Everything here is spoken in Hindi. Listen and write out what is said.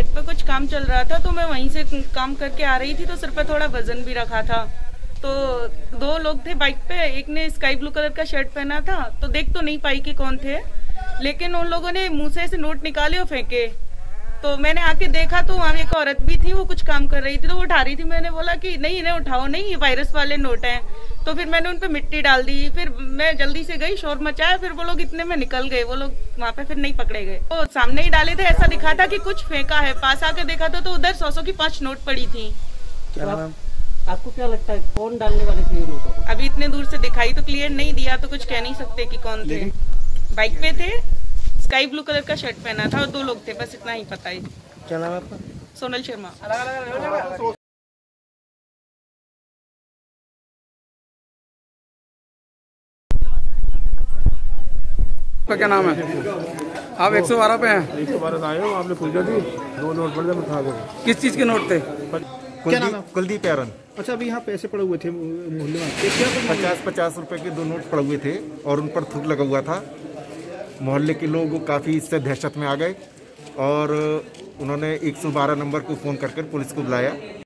खेत पे कुछ काम चल रहा था तो मैं वहीं से काम करके आ रही थी तो सिर पे थोड़ा वज़न भी रखा था। तो दो लोग थे बाइक पे, एक ने स्काई ब्लू कलर का शर्ट पहना था तो देख तो नहीं पाई कि कौन थे। लेकिन उन लोगों ने मुँह से ऐसे नोट निकाले और फेंके। तो मैंने आके देखा तो वहाँ एक औरत भी थी, वो कुछ काम कर रही थी तो वो उठा रही थी। मैंने बोला कि नहीं, इन्हें उठाओ, नहीं, ये वायरस वाले नोट हैं। तो फिर मैंने उन पर मिट्टी डाल दी फिर मैं जल्दी से गई शोर मचाया फिर वो लोग इतने में निकल गए वो लोग वहाँ पे फिर नहीं पकड़े गए। तो सामने ही डाले थे ऐसा दिखा था कि कुछ फेंका है पास आके देखा था तो उधर सौ सौ की पाँच नोट पड़ी थी। तो आप, आपको क्या लगता है कौन डालने वाले थे नोटों को? अभी इतने दूर से दिखाई तो क्लियर नहीं दिया तो कुछ कह नहीं सकते कि कौन थे। बाइक पे थे स्काई ब्लू कलर का शर्ट पहना था और दो लोग थे बस इतना ही पता है। क्या नाम है आपका? सोनल शर्मा। आपका क्या नाम है? आप एक सौ बारह पे हैं? एक सौ बारह आए हो आपने पूछा थी। दो नोट पड़ जाए उठा दो किस चीज़ के नोट थे? क्या नाम है? कुलदीप यारन। अच्छा अभी यहाँ पैसे पड़े हुए थे मोहल्ले में पचास पचास रुपए के दो नोट पड़े हुए थे और उन पर थूक लगा हुआ था। मोहल्ले के लोग काफ़ी इससे दहशत में आ गए और उन्होंने 112 नंबर को फ़ोन कर कर पुलिस को बुलाया।